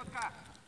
Четко.